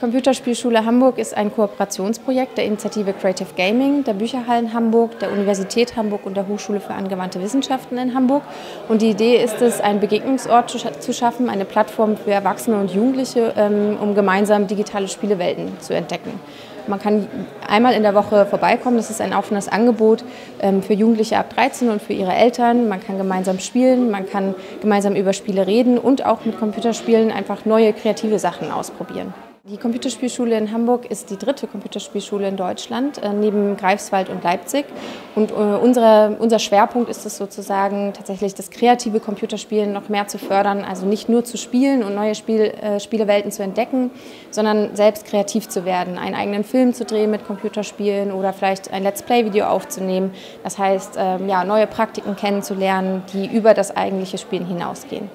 Computerspielschule Hamburg ist ein Kooperationsprojekt der Initiative Creative Gaming, der Bücherhallen Hamburg, der Universität Hamburg und der Hochschule für angewandte Wissenschaften in Hamburg. Und die Idee ist es, einen Begegnungsort zu schaffen, eine Plattform für Erwachsene und Jugendliche, ähm, um gemeinsam digitale Spielewelten zu entdecken. Man kann einmal in der Woche vorbeikommen. Das ist ein offenes Angebot ähm, für Jugendliche ab 13 und für ihre Eltern. Man kann gemeinsam spielen, man kann gemeinsam über Spiele reden und auch mit Computerspielen einfach neue kreative Sachen ausprobieren. Die Computerspielschule in Hamburg ist die dritte Computerspielschule in Deutschland, äh, neben Greifswald und Leipzig. Und äh, unsere, unser Schwerpunkt ist es sozusagen tatsächlich, das kreative Computerspielen noch mehr zu fördern. Also nicht nur zu spielen und neue Spiel, äh, Spielewelten zu entdecken, sondern selbst kreativ zu werden, einen eigenen Film zu drehen mit Computerspielen oder vielleicht ein Let's Play-Video aufzunehmen. Das heißt, ähm, ja, neue Praktiken kennenzulernen, die über das eigentliche Spielen hinausgehen.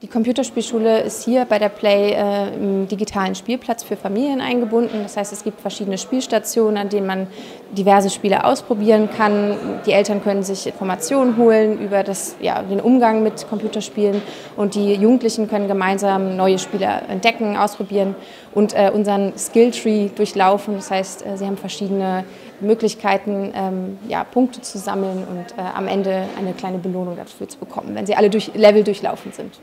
Die Computerspielschule ist hier bei der Play äh, im digitalen Spielplatz für Familien eingebunden. Das heißt, es gibt verschiedene Spielstationen, an denen man diverse Spiele ausprobieren kann. Die Eltern können sich Informationen holen über das, ja, den Umgang mit Computerspielen und die Jugendlichen können gemeinsam neue Spiele entdecken, ausprobieren und äh, unseren Skilltree durchlaufen. Das heißt, äh, sie haben verschiedene Möglichkeiten, ähm, ja, Punkte zu sammeln und äh, am Ende eine kleine Belohnung dafür zu bekommen, wenn sie alle durch Level durchlaufen sind.